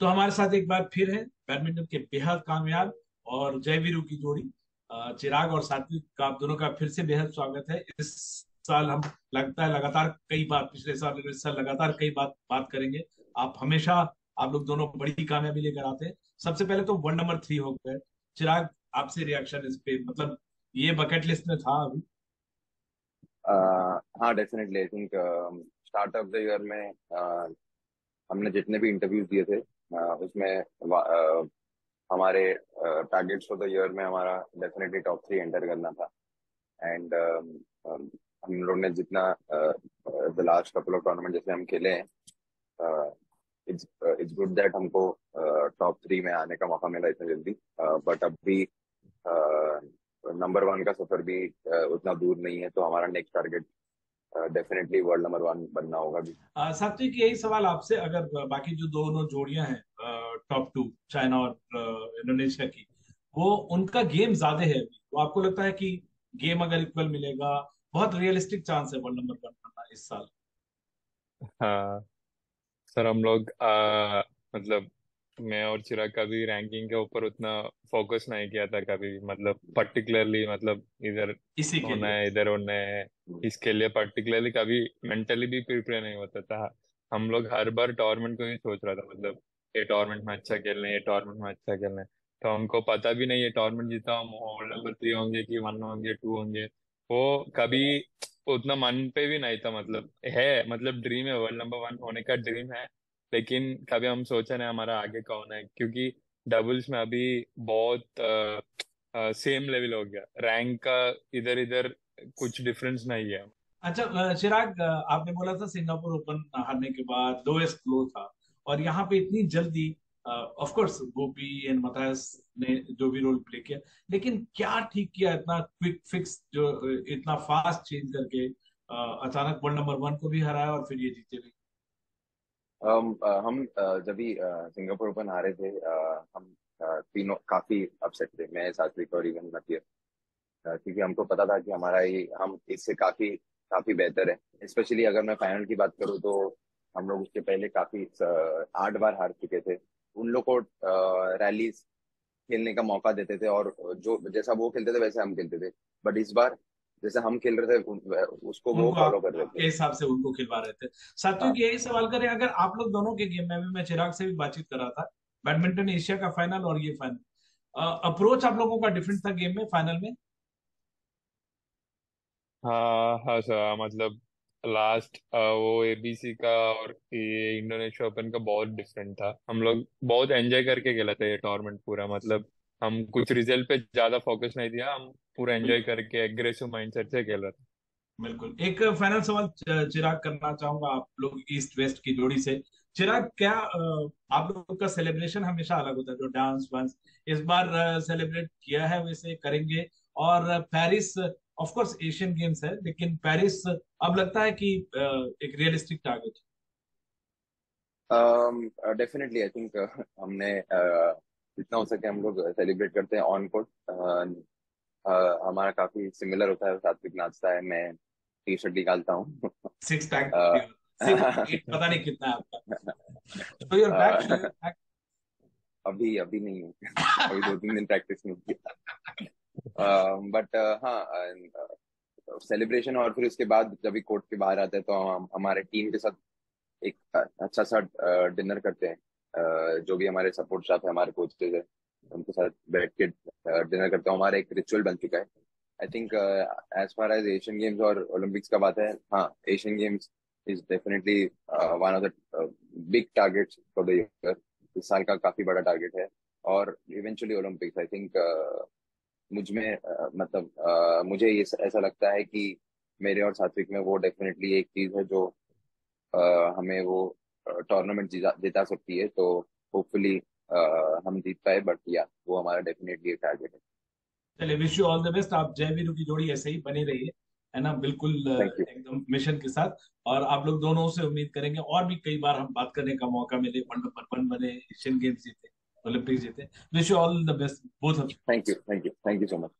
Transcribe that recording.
तो हमारे साथ एक बार फिर है बैडमिंटन के बेहद कामयाब और जयवीरू की जोड़ी चिराग और सात्विक का आप दोनों का फिर से बेहद स्वागत है। इस साल हम लगता है लगातार कई बार पिछले साल इस साल लगातार कई बात बात करेंगे। आप हमेशा आप लोग दोनों बड़ी कामयाबी लेकर आते हैं। सबसे पहले तो वर्ल्ड नंबर थ्री हो गए चिराग आपसे रिएक्शन इस पे मतलब ये बकेट लिस्ट में था अभी? हाँ definitely I think start of the year में uh, हमने जितने भी इंटरव्यूज़ दिए थे उसमें uh, हमारे टारगेट्स फॉर द ईयर में हमारा डेफिनेटली टॉप थ्री एंटर करना था। एंड हम लोग ने जितना the last couple of tournament जैसे हम खेले हैं इट्स इट्स गुड दैट हमको टॉप थ्री में आने का मौका मिला इतना जल्दी। बट अब भी नंबर वन का सफ़र भी उतना दूर नहीं है तो हमारा next target definitely world number one बनना होगा भी। सात्विक यही सवाल आपसे अगर बाकी जो दोनों जोड़ियाँ हैं टॉप टू चाइना और इंडोनेशिया की वो उनका गेम ज़्यादा है अभी? तो आपको लगता है कि गेम अगर इक्वल मिलेगा बहुत रियलिस्टिक चांस है वर्ल्ड नंबर वन बनना इस साल? हाँ। सर हम लोग मतलब मैं और चिराग कभी रैंकिंग के ऊपर उतना फोकस नहीं किया था कभी। मतलब पर्टिकुलरली मतलब इधर इसी के होना है इधर होना है इसके लिए पर्टिकुलरली कभी मेंटली भी प्रिपेयर नहीं होता था। हम लोग हर बार टूर्नामेंट को ही सोच रहा था मतलब ये टूर्नामेंट में अच्छा खेलना है ये टूर्नामेंट में अच्छा खेलना है। तो हमको पता भी नहीं है टूर्नामेंट जीता हम वर्ल्ड नंबर थ्री होंगे कि वन होंगे टू होंगे। वो कभी उतना मन पे भी नहीं था मतलब है मतलब ड्रीम है वर्ल्ड नंबर वन होने का ड्रीम है। लेकिन कभी हम सोचा, नहीं, हमारा आगे कौन है? क्योंकि डबल्स में अभी बहुत सेम लेवल हो गया। रैंक का इधर इधर कुछ डिफरेंस नहीं है। अच्छा चिराग आपने बोला था सिंगापुर ओपन हारने के बाद दो लोएस्ट फ्लो था और यहाँ पे इतनी जल्दी of course Gopi and Mathias ने जो भी रोल प्ले किया, लेकिन क्या ठीक किया इतना क्विक फिक्स जो इतना फास्ट चेंज करके अचानक वर्ल्ड नंबर वन को भी हराया और फिर ये जीते भी? Um, uh, हम uh, जब भी सिंगापुर ओपन हारे थे uh, हम uh, तीनों काफ़ी अपसेट थे मैं सात्विक और इवन नतीर uh, क्योंकि हमको पता था कि हमारा ये हम इससे काफ़ी काफ़ी बेहतर है। स्पेशली अगर मैं फाइनल की बात करूँ तो हम लोग उसके पहले काफ़ी uh, आठ बार हार चुके थे। उन लोग को रैलीज खेलने का मौका देते थे और जो जैसा वो खेलते थे वैसे हम खेलते थे। बट इस बार जैसे हम खेल रहे थे उसको वो फॉलो कर रहे थे। हिसाब से उनको खिलवा रहे थे। हाँ। सात्विक यही सवाल करें अगर आप लोग दोनों के गेम में अभी मैं चिराग से भी बातचीत कर रहा था बैडमिंटन एशिया का फाइनल और ये फाइनल अप्रोच आप लोगों का डिफरेंट था गेम में फाइनल में? हाँ हाँ सर मतलब लास्ट वो एबीसी का और ये इंडोनेशिया ओपन का बहुत डिफरेंट था। हम लोग बहुत एंजॉय करके खेला था ये टूर्नामेंट पूरा मतलब हम कुछ रिज़ल्ट पे ज़्यादा फोकस नहीं दिया हम पूरा एंजॉय करके एग्रेसिव माइंडसेट से खेल रहे थे। बिल्कुल। एक फाइनल सवाल चिराग करना चाहूँगा आप लोग ईस्ट वेस्ट की जोड़ी से। चिराग क्या आप लोग का सेलिब्रेशन हमेशा अलग होता है जो डांस वांस इस बार सेलिब्रेट किया है वैसे करेंगे। और Paris of course Asian Games है लेकिन पेरिस अब लगता है कि एक realistic target definitely I think हमने uh, जितना हो सके हम लोग सेलिब्रेट करते हैं ऑन कोर्ट हमारा काफ़ी सिमिलर होता है सात्विक नाचता है मैं टी शर्ट निकालता हूँ। सिक्स पैक पता नहीं कितना है आपका। योर बैक अभी अभी नहीं है। अभी दो तीन दिन प्रैक्टिस नहीं किया। बट हाँ सेलिब्रेशन और फिर उसके बाद जब भी कोर्ट के बाहर आते हैं तो हम हमारे टीम के साथ एक अच्छा सा डिनर करते हैं। जो भी हमारे सपोर्ट स्टाफ है हमारे कोचेज है उनके साथ बैठ के डिनर करते हैं। हमारा एक रिचुअल बन चुका है। I think as far as Asian Games और ओलंपिक्स का बात है हाँ Asian Games is definitely one of the big targets for the year इस साल का काफ़ी बड़ा टारगेट है। और इवेंचुअली ओलंपिक्स आई थिंक मुझमें अ, मतलब अ, मुझे ये ऐसा लगता है कि मेरे और सात्विक में वो डेफिनेटली एक चीज़ है जो अ, हमें वो टूर्नामेंट जिता सकती है तो होपफुली हम जीत पाए बट या वो हमारा डेफिनेटली टारगेट है। चलिए wish you all the best आप जय वीरू की जोड़ी ऐसे ही बनी रही है है ना? बिल्कुल एकदम मिशन के साथ। और आप लोग दोनों से उम्मीद करेंगे और भी कई बार हम बात करने का मौका मिले वर्ल्ड नंबर वन बने एशियन गेम्स जीते ओलंपिक जीते। Wish you all the best both of thank you thank you thank you so much